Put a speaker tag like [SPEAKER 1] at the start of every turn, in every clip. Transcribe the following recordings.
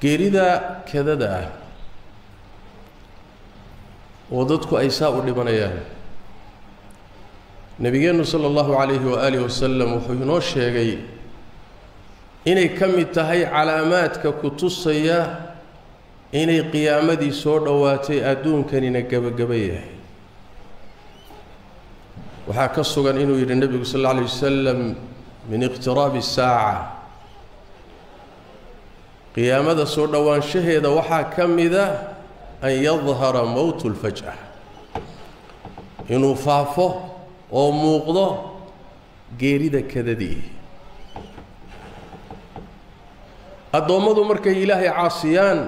[SPEAKER 1] geerida kadada ah oo dadku ay saa u dhimanayaan. Nebigeennu sala allahu calayhi waaalih wasalam wuxuu inoo sheegay inay ka mid tahay calaamaadka ku tusaya inay qiyaamadii soo dhowaatay adduunkanina gebagaba yahay. Waxaa ka sugan inuu yidhi nebigu sal alla alay wasalam min iqtiraabi saaca qiyaamada soo dhowaanshaheeda waxaa ka mida an yadhara mowtu lfaj'a inuu faafo oo muuqdo geerida kadadii. Addoommadu markay ilaahay caasiyaan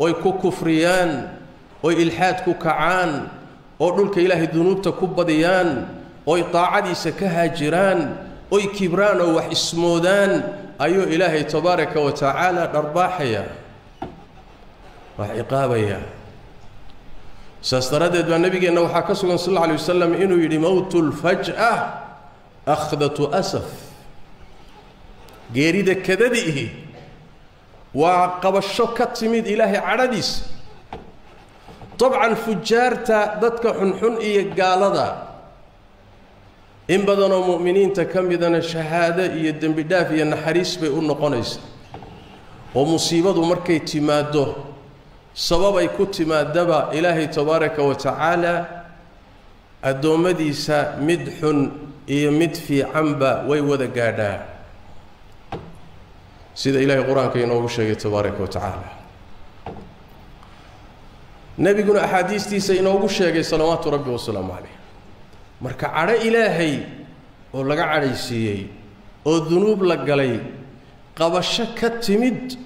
[SPEAKER 1] oy ku kufriyaan oy ilxaad ku kacaan oo dhulka ilaahay dunuubta ku badiyaan oy daacadiisa ka haajiraan oy kibraan oo wax ismoodaan ayuu ilaahay tabaaraka wa tacaala dharbaaxaya wax ciqaabaya. Saas daraaddeed baa nebigeenna waxaa ka sugan sal alla alay wasalam inuu yidhi mowtu lfaj'a akhdatu asaf. Geerida kadadiihi waa qabasho ka timid ilaahay cadhadiisa dabcan fujaarta dadka xunxun iyo gaalada in badanoo mu'miniinta ka midana shahaado iyo dembi dhaaf iyo naxariis bay u noqonaysaa oo musiibadu markay timaaddo sababay ku timaadaba ilaahay tabaaraka wa tacaala addoommadiisa mid xun iyo mid fiicanba way wada gaadhaa. Sida ilaahay qur'aanka inoogu sheegay tabaaraka wa tacaala. Nebiguna axaadiistiisa inoogu sheegay salawaatu rabbi wasalaamu calayh marka cadho ilaahay oo laga cadhaysiiyey oo dunuub la galay qabasho ka timid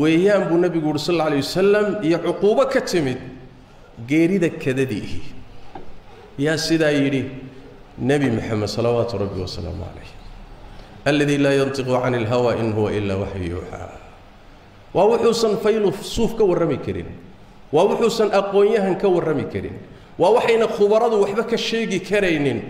[SPEAKER 1] weeyaan buu nebigu yuhi sal alla alay wasalam iyo cuquubo ka timid geerida kadadiihi. Yaa sidaa yidhi nebi moxamed salawaatu rabbi wasalaamu calayh alladii laa yantiqu cani ilhawa in huwa ilaa waxyu yuuxaa waa wuxuusan faylu suuf ka warrami karin. Waa wuxuusan aqoon-yahan ka warrami karin waa waxayna khubaradu waxba ka sheegi karaynin.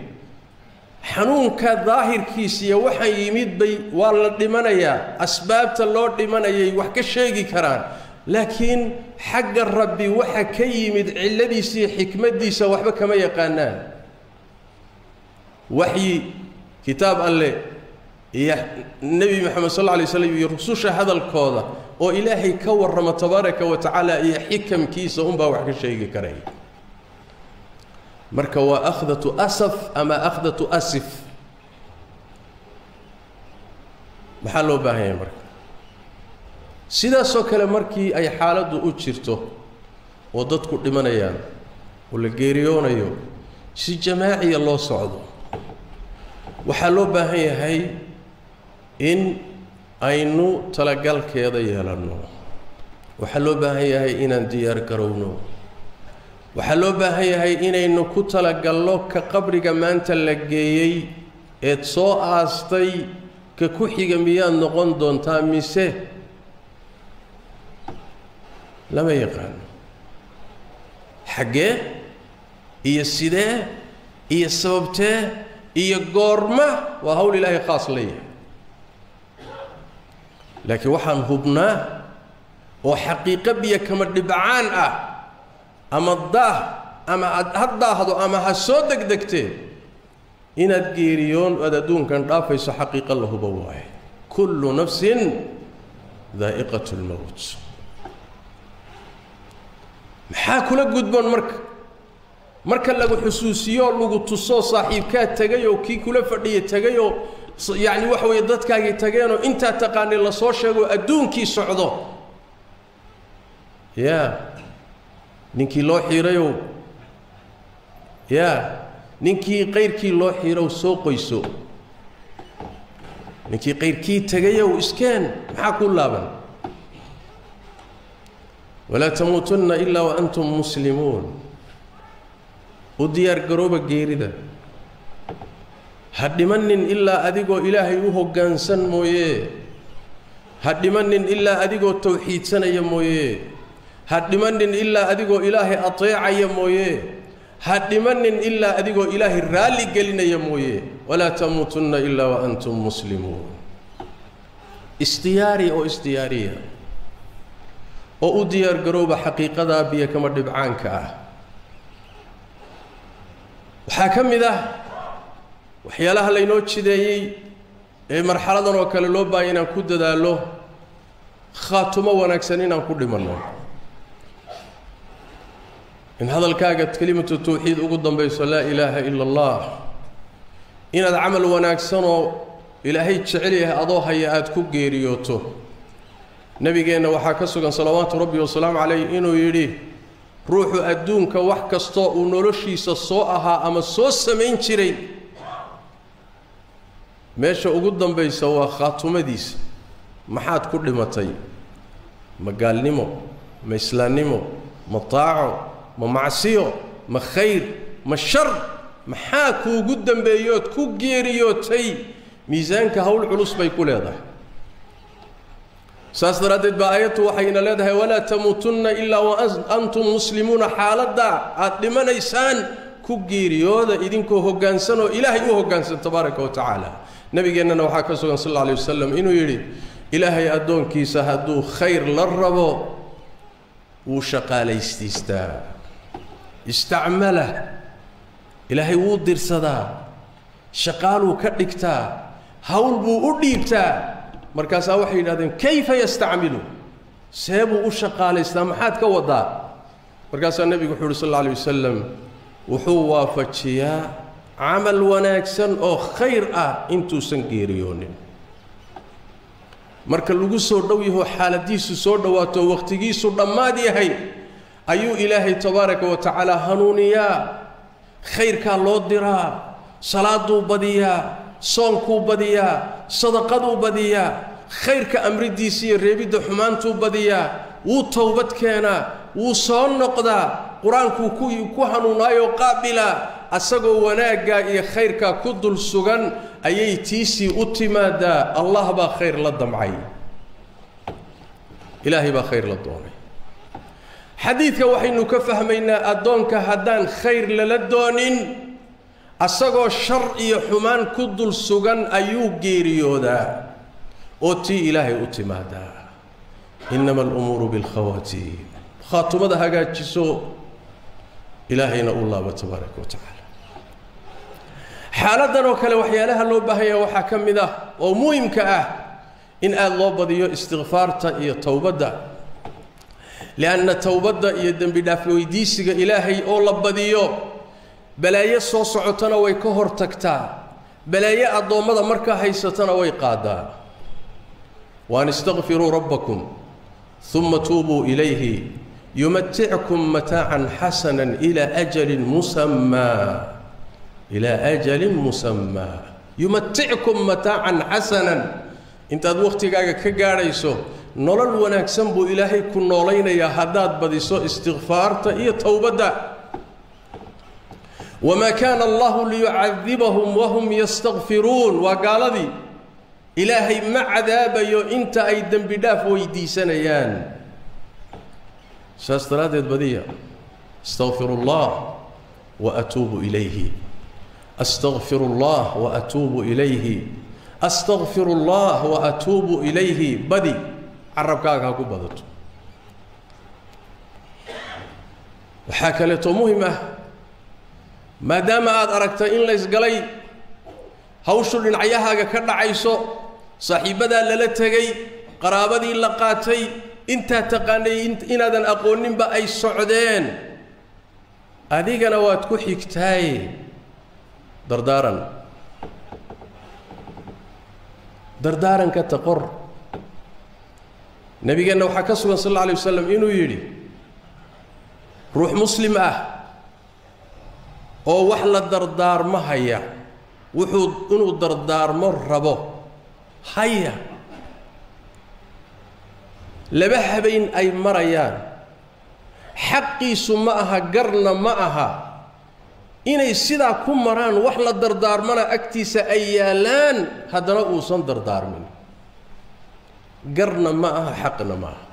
[SPEAKER 1] Xanuunka daahirkiisiiyo waxaan yimid bay waa la dhimanayaa asbaabta loo dhimanayay wax ka sheegi karaan. Laakiin xagga rabbi waxa ka yimid cilladiisa iyo xikmaddiisa waxba kama yaqaanaan. Waxyi kitaab alleh iyo nebi moxamed sal alla alay slam iyo rususha hadalkooda oo ilaahay ka warramo tabaaraka wa tacaala iyo xikamkiisa unbaa wax ka sheegi karaya marka waa akhdatu asaf ama akhdatu asif? Maxaa loo baahan yahay marka? Sidaasoo kale markii ay xaaladdu u jirto oo dadku dhimanayaan oo la geeriyoonayo si jamaaciya loo socdo waxaa loo baahan yahay in aynu talagalkeeda yeelanno. Waxaa loo baahan yahay inaan diyaar garowno waxaa loo baahan yahay inaynu ku talagalno ka qabriga maanta la geeyey eed soo aastay ka ku xiga miyaad noqon doontaa mise? Lama yaqaano xaggee iyo sidee iyo sababtee iyo goorma waa hawl ilaahay khaas leeyahay laakiin waxaan hubnaa oo xaqiiqo biyo kama dhibcaan ah ama daah ama aad ha daahdo ama ha soo degdegtee inaad geeriyoon aad adduunkan dhaafayso xaqiiqo la hubo waaye. Kullu nafsin daa'iqat lmowt maxaa kula gudboon marka marka lagu xusuusiyo lagu tusoo saaxiibkaa tegayoo kii kula fadhiya tegayoo yacni waxa weeye dadkaagii tageenoo intaa taqaanay la soo sheegoo adduunkii socdo. Yaa ninkii loo xiirayow yaa ninkii qayrkii loo xiirow soo qoyso? Ninkii qayrkii tegayow iskeen? Maxaa ku laaban? Walaa tamuutunna ilaa wa antum muslimuun. U diyaar garooba geerida. Ha dhimanin ilaa adigoo ilaahay u hoggaansan mooye ha dhimanin ilaa adigoo tawxiidsanaya mooye ha dhimanin ilaa adigoo ilaahay ateecaya mooye ha dhimanin ilaa adigoo ilaahay raalli gelinaya mooye walaa tamuutunna ilaa wa antum muslimuun isdiyaari oo isdiyaariya oo u diyaargarooba xaqiiqadaa biyo kama dhibcaanka ah. Waxaa ka mid ah waxyaalaha laynoo jideeyey ee marxaladan oo kale loo baahaya inaan ku dadaallo khaatumo wanaagsan inaan ku dhimanno in hadalkaaga kelimatu tawxiid ugu dambayso laa ilaaha ila allah inaad camal wanaagsanoo ilaahay jecel yahay adoo haya aada ku geeriyooto. Nebigeenna waxaa ka sugan salawaatu rabbi wasalaamu calayh inuu yidhi ruuxu adduunka wax kastoo uu noloshiisa soo ahaa ama soo samayn jiray. Meesha ugu dambaysa waa khaatumadiisa. Maxaad ku dhimatay? Ma gaalnimo ma islaannimo ma taaco ma macsiyo ma khayr ma shar maxaa kuugu dambeeyood ku geeriyootay. Miisaanka hawl culus bay ku leedahay. Saas daraaddeed baa aayaddu waxayna leedahay walaa tamuutunna ilaa wa antum muslimuuna xaaladda aada dhimanaysaan ku geeriyooda idinkoo hoggaansan oo ilaahay u hoggaansan tabaaraka wa tacaala. Nebigeennana waxaa ka sugan sal alla alay wasalam inuu yidhi ilaahay addoonkiisa hadduu khayr la rabo wuu shaqaalaystiistaa istacmala. Ilaahay wuu dirsadaa. Shaqaaluu ka dhigtaa. Hawl buu u dhiibtaa. Markaasaa waxay yidhahdeen kayfa yastacmilu? See buu u shaqaalaystaa. Maxaad ka wadaa? Markaasaa nebigu wuxuu uhi sal alla alay wasalam wuxuu waafajiyaa camal wanaagsan oo khayr ah intuusan geeriyoonin. Marka lagu soo dhow yaho xaaladiisu soo dhowaato wakhtigiisu dhammaad yahay ayuu ilaahay tabaaraka wa tacaala hanuuniyaa khayrkaa loo diraa salaaduu badiyaa soonkuu badiyaa sadaqaduu badiyaa khayrka amridiisa iyo reebidda xumaantuu badiyaa wuu towbad keenaa wuu soo noqdaa qur'aankuu ku ku hanuunaayoo qaabilaa asagoo wanaaggaa iyo khayrkaa ku dul sugan ayay tiisii u timaadaa allah baa khayr la damcay. Ilaahay baa khayr la doonay xadiidka waxaynu ka fahmaynaa addoonka haddaan khayr lala doonin asagoo shar iyo xumaan ku dul sugan ayuu geeriyoodaa oo tii ilaahay u timaadaa. Innama alumuuru bilkhawaatiim khaatumada hagaajiso ilaahayna u laabo tabaaraka wa tacaala. Xaaladdan oo kale waxyaalaha loo baahanya waxaa ka mid ah oo muhimka ah in aada loo badiyo istikfaarta iyo towbadda lianna towbadda iyo dembi dhaaf weydiisiga ilaahay oo la badiyo balaayo soo socotana way ka hor tagtaa balaayo addoommada markaa haysatana way qaadaa waan istakfiruu rabbakum uma tuubuu ilayhi yumatickum mataacan xasana ilaa ajalin musammaa ilaa ajalin musammaa yumatickum mataacan xasanan intaad wakhtigaaga ka gaadhayso nolol wanaagsan buu ilaahay ku noolaynayaa haddaad badiso istikfaarta iyo towbadda wamaa kaana allahu liyucadibahum wahum yastakfiruun waa gaaladii. Ilaahay ma cadaabayo inta ay dembi dhaaf weydiisanayaan. Saas daraaddeed badiya astaqfiru allah wa atuubu ilayhi. Astaqfiru llah wa atuubu ilayhi. Astaqfiru llah wa atuubu ilayhi. Badi carabkaaga ha ku badato waxaa kaleeto muhiim ah maadaama aada aragtay in laysgalay hawshu dhinacyahaaga ka dhacayso saaxiibbadaa lala tegay qaraabadii la qaatay intaa taqaanay inaadan aqooninba ay socdeen. Adigana waad ku xigtaaye dardaaran. Dardaaranka taqor nebigeenna waxaa ka sugan sal alla alay wasalam inuu yidhi ruux muslim ah oo wax la dardaarmo haya wuxuu inuu dardaarmo rabo haya. Laba habeen ay marayaan xaqiisu ma aha garna ma aha inay sidaa ku maraan wax la dardaarmana agtiisa ay yaallaan haddana uusan dardaarmin garna ma aha xaqna ma aha.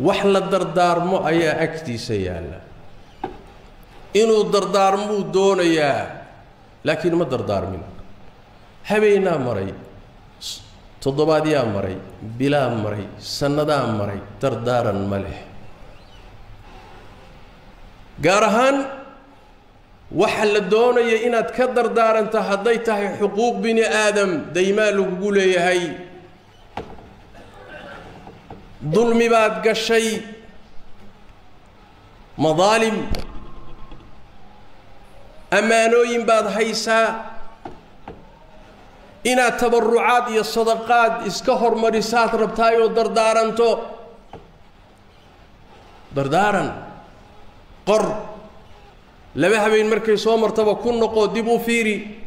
[SPEAKER 1] Wax la dardaarmo ayaa agtiisa yaalla. Inuu dardaarmuu doonayaa laakiin ma dardaarmin. Habeenaa maray toddobaad yaa maray bilaa maray sannadaa maray dardaaran ma leh. Gaar ahaan waxa la doonaya inaad ka dardaaranta hadday tahay xuquuq bini aadam daymaa lagugu leeyahay. Dulmi baad gashay. Madaalim. Ammaanooyin baad haysaa. Inaad tabarrucaad iyo sadaqaad iska hormarisaad rabtaay oo dardaaranto. Dardaaran. Qor laba habeen markay soo martaba ku noqo dib u fiiri.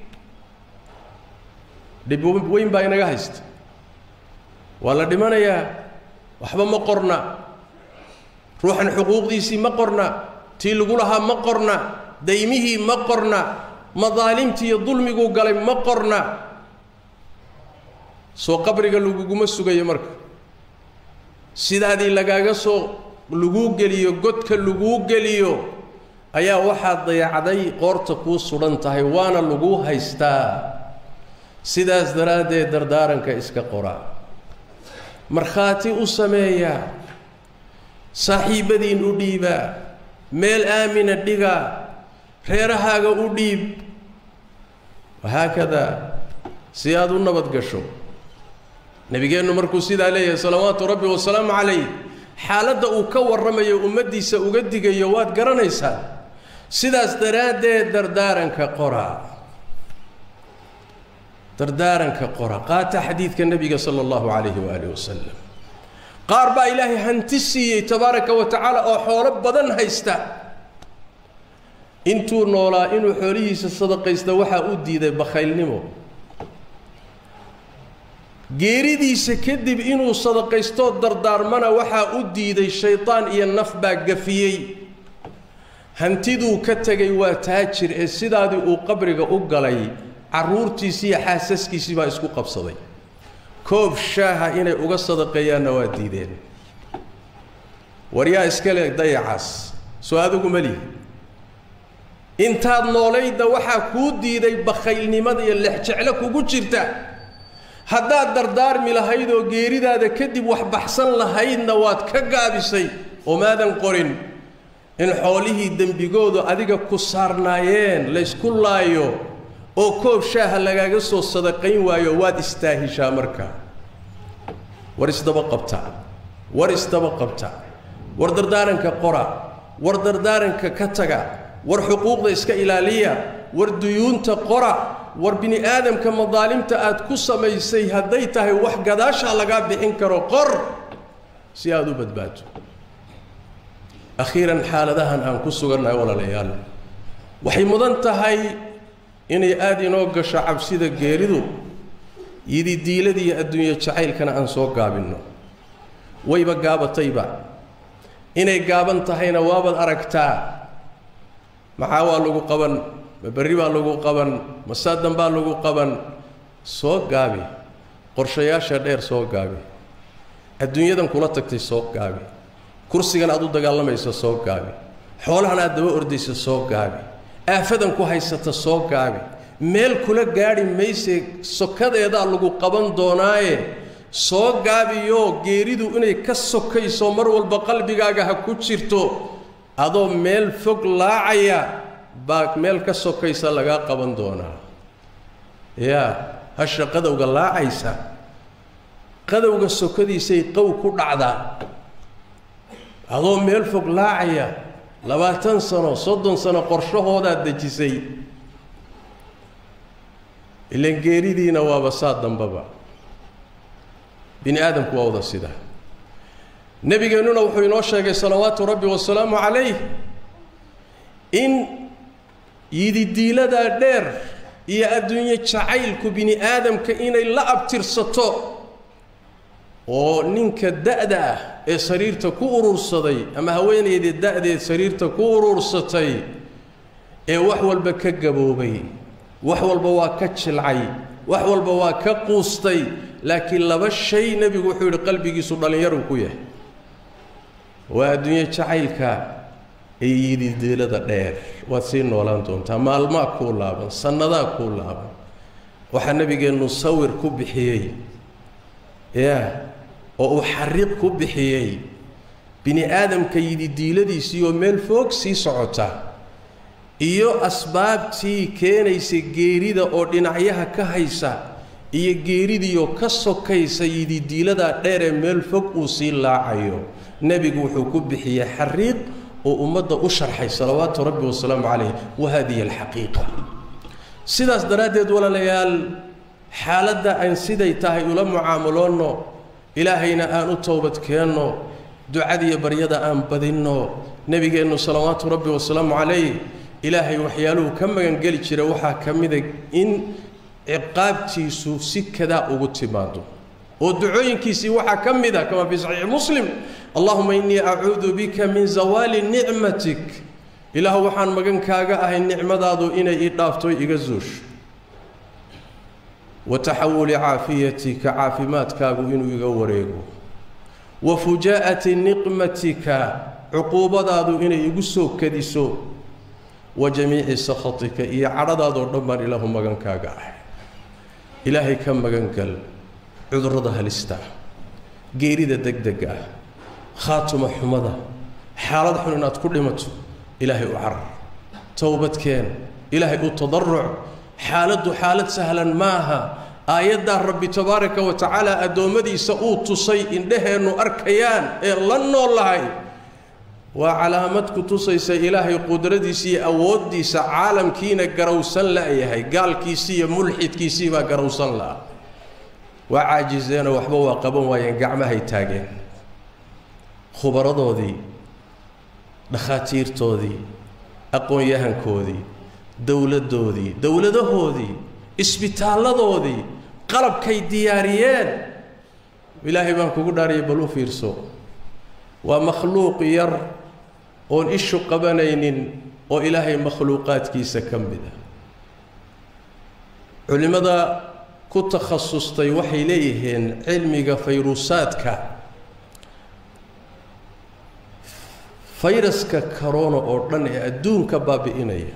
[SPEAKER 1] Dhib weyn baa inaga haysta. Waa la dhimanayaa waxba ma qorna. Ruuxan xuquuqdiisii ma qorna. Tii lagu lahaa ma qorna. Daymihii ma qorna. Madaalimtii iyo dulmiguu galay ma qorna. Soo qabriga laguguma sugayo marka. Sidaadii lagaaga soo laguu geliyo godka laguu geliyo ayaa waxaad dayacday qoorta kuu sudhan tahay waana laguu haystaa. Sidaas daraaddeed dardaaranka iska qora. Markhaati u sameeya. Saaxiibbadiin u dhiibaa meel aamina dhiga. Reerahaaga u dhiib. Wahaakadaa si aad u nabad gasho. Nebigeennu markuu sidaa leeyahay salawaatu rabbi wasalaamu calayh xaaladda uu ka warramayo ummaddiisa uga digayo waad garanaysaa sidaas daraaddeed dardaaranka qora. Dardaaranka qora. Qaata xadiidka nebiga sala allahu calayhi waaalih wasalam qaar baa ilaahay hanti siiyey tabaaraka wa tacaala oo xoolo badan haysta. Intuu noolaa inuu xoolihiisa sadaqaysta waxaa u diiday bakhaylnimo. Geeridiisa kadib inuu sadaqaystoo dardaarmana waxaa u diiday shaydaan iyo naf baa gafiyey hantiduu ka tegay waa taajir ee sidaadii uu qabriga u galay carruurtiisii iyo xaasaskiisii baa isku qabsaday. Koob shaaha inay uga sadaqeeyaanna waa diideen. War yaa iska le dayacaas soo adigu melihi intaad noolaydna waxaa kuu diiday bakhaylnimada iyo lexjeclo kugu jirta. Haddaad dardaarmi lahayd oo geeridaada kadib wax baxsan lahaydna waad ka gaabisay oo maadan qorin in xoolihii dembigoodu adiga ku saarnaayeen laysku laayo oo koob shaaha lagaaga soo sadaqayn waayo waad istaahishaa marka. War isdaba qabta. War isdaba qabta. War dardaaranka qora. War dardaaranka ka taga. War xuquuqda iska ilaaliya. War duyuunta qora. War bini aadamka madaalimta aad ku samaysay hadday tahay wax gadaashaa lagaa bixin karo. Qor! Si aada u badbaado akhiiran xaaladahan aan ku sugannahay walaalayaal. Waxay mudan tahay inay aada inoo gasho cabsida geeridu yidi diiladiiyo adduunye jacaylkana aan soo gaabinno. Wayba gaabatayba. Inay gaaban tahayna waabaad aragtaa. Maxaa waa lagu qaban? Ma berri baa lagu qaban? Ma saadan baa lagu qaban? Soo gaabi. Qorshayaasha dheer soo gaabi. Adduunyadan kula tagtay soo gaabi kursigan aad u dagaalamayso soo gaabi xoolahan aad daba ordayso soo gaabi aafadan ku haysata soo gaabi meel kula gaadhi mayse sokadeedaa lagu qaban doonaaye. Soo gaabiyoo geeridu inay ka sokayso mar walba qalbigaaga ha ku jirto. Adoo meel fog laacaya baa meel ka sokaysa lagaa qaban doonaa. Yaa hasha qadowga laacaysa. Qadowga sokadiisay qow ku dhacdaa adoo meel fog laacaya labaatan sano soddon sano qorshahoodaad dejisay. Ilan geeridiina waaba saa dambaba. Bini aadamku waa wada sida. Nebigeennuna wuxuu inoo sheegay salawaatu rabbi wasalaamu calayh. In yididiiladaa dheer iyo adduunye jacaylku bini aadamka inay la abtirsato oo ninka da'da ah ee sariirta ku urursaday ama haweenayda da'deed sariirta ku urursatay ee wax walba ka gaboobay wax walba waa ka jilcay wax walba waa ka quustay laakiin laba shay nebigu wuxuu yidhi qalbigiisu dhallinyaruu ku yahay. Waa adduunye jacaylka ee yididiilada dheer. Waad sii noolaan doontaa maalmaa kuu laaban sannadaa kuu laaban. Waxaa nebigeennu sawir ku bixiyey yaa oo uu xariiq ku bixiyey. Bini aadamka yidhi diiladiisii oo meel foog sii socota iyo asbaabtii keenaysa geerida oo dhinacyaha ka haysa iyo geeridiioo ka sokaysa yidhi diiladaa dheer ee meel fog uu sii laacayo. Nebigu wuxuu ku bixiyey xariiq oo ummadda u sharxay salawaatu rabbi wasalaamu calayh wa haadihi alxaqiiqa. Sidaas daraaddeed walaalayaal xaaladda aan siday tahay ula mucaamaloonno ilaahayna aan u toobadkeenno ducadiiyo baryada aan badinno nebigeennu salawaatu rabbi wasalaamu calayh ilaahay waxyaaluhu ka magangeli jira waxaa ka mida in ciqaabtiisu si kadaa ugu timaado oo ducooyinkiisii waxaa ka mid a kamaa fii saxiixi muslim allahuma innii acuudu bika min zawaali nicmatik. Ilaah waxaan magan kaaga ahay nicmadaadu inay ii dhaafto iga zuusho wa taxawuli caafiyatika caafimaadkaagu inuu iga wareego wa fujaa'ati niqmatika cuquubadaadu inay igu soo kadiso wa jamiici sakhatika iyo cadhadaadoo dhan baan ilaahu magankaaga ahay ilaahay ka magangal cudurrada halista geerida degdega ah khaatuma xumada xaalad xun inaad ku dhimato ilaahay u carar towbadkeen ilaahay u tadaruc xaaladdu xaalad sahlan maaha. Aayaddaa rabbi tabaaraka wa tacaala addoommadiisa uu tusay indhaheennu arkayaan ee la nool lahay waa calaamad ku tusaysa ilaahay qudradiisa iyo awooddiisa caalamkiina garowsan la'yahay gaalkiisii iyo mulxidkiisii baa garowsan la'a waa caajizeenoo waxba waa qaban waayeen gacmahay taageen. Khubaradoodii dhakhaatiirtoodii aqoon-yahankoodii dowladdoodii dowladahoodii isbitaalladoodii qalabkay diyaariyeen. Ilaahay baan kugu dhaariyay bal u fiirso. Waa makhluuq yar oon ishu qabanaynin oo ilaahay makhluuqaadkiisa ka mid a culimmada ku takhasustay waxay leeyihiin cilmiga fayruusaadka fayraska corona oo dhan ee adduunka baabi'inaya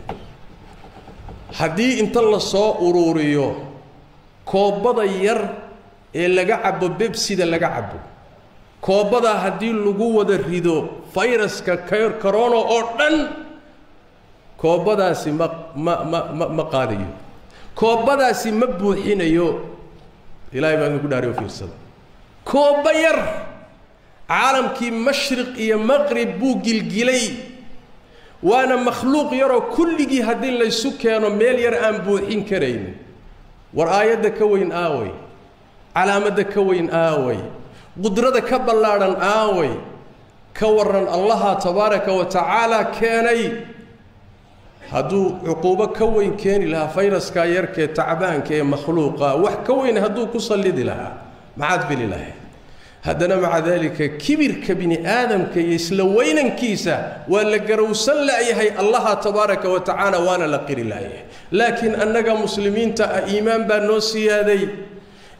[SPEAKER 1] haddii inta la soo uruuriyo koobada yar ee laga cabo bebsida laga cabo koobadaa haddii lagu wada rido fayraska corona oo dhan koobadaasi ma ma ma ma ma qaadayo. Koobadaasi ma buuxinayo. Ilaahay baan idinku dhaariyo fiirsada. Kooba yar caalamkii mashriq iyo maqrib buu gilgilay waana makhluuq yaroo kulligii haddii laysu keeno meel yar aan buuxin karaynin war aayadda ka weyn aaway calaamadda ka weyn aaway qudrada ka ballaadhan aaway ka warran allaha tabaaraka wa tacaala keenay. Hadduu cuquubo ka weyn keeni lahaa fayraskaa yarkee tacbaanka ee makhluuqa wax ka weyn hadduu ku sallidi lahaa maxaad fili lahayd haddana maca daalika kibirka bini aadamka iyo isla weynankiisa waa la garowsan la'yahay allaha tabaaraka wa tacaala waana la qiri la'yahay laakiin annaga muslimiinta ah iimaan baa noo siyaaday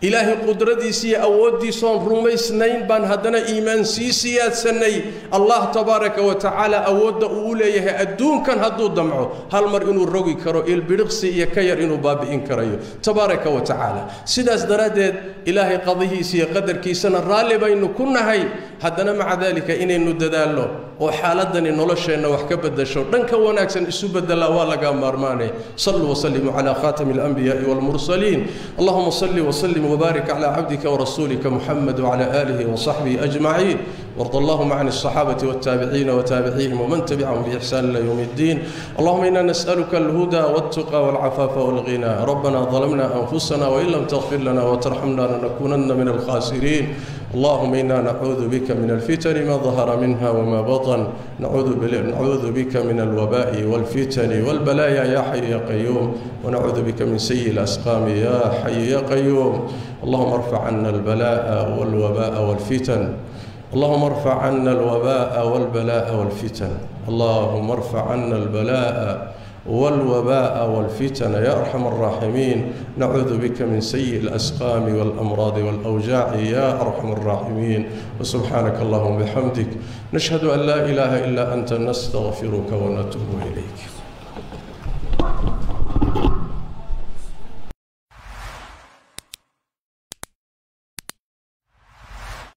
[SPEAKER 1] ilaahay qudradiisa iyo awooddiisoon rumaysnayn baan haddana iimaan sii siyaadsanay. Allah tabaaraka wa tacaala awoodda uu leeyahay adduunkan hadduu damco hal mar inuu rogi karo ilbidhiqsi iyo ka yar inuu baabi'in karayo. Tabaaraka wa tacaala. Sidaas daraaddeed ilaahay qadihiisa iyo qadarkiisana raalli baynu ku nahay. Haddana maca daalika inaynu dadaalno oo xaaladani nolosheenna wax ka beddasho dhanka wanaagsan isu beddelaa waa laga maarmaanay saluu wasallimuu calaa khaatami alanbiyaai waalmursaliin allahuma salli wasallim وبارك على عبدك ورسولك محمد وعلى آله وصحبه أجمعين وارض اللهم عن الصحابة والتابعين وتابعيهم ومن تبعهم بإحسان إلى يوم الدين اللهم إنا نسألك الهدى والتقى والعفاف والغنى ربنا ظلمنا أنفسنا وإن لم تغفر لنا وترحمنا لنكونن من الخاسرين اللهم إنا نعوذ بك من الفتن ما ظهر منها وما بطن. نعوذ, نعوذ بك من الوباء والفتن والبلايا يا حي يا قيوم. ونعوذ بك من سيء الأسقام يا حي يا قيوم. اللهم ارفع عنا البلاء والوباء والفتن. اللهم ارفع عنا الوباء والبلاء والفتن. اللهم ارفع عنا البلاء والوباء والفتن يا أرحم الراحمين. نعوذ بك من سيء الأسقام والأمراض والأوجاع يا أرحم الراحمين. وسبحانك اللهم وبحمدك. نشهد أن لا إله إلا أنت. نستغفرك ونتوب إليك.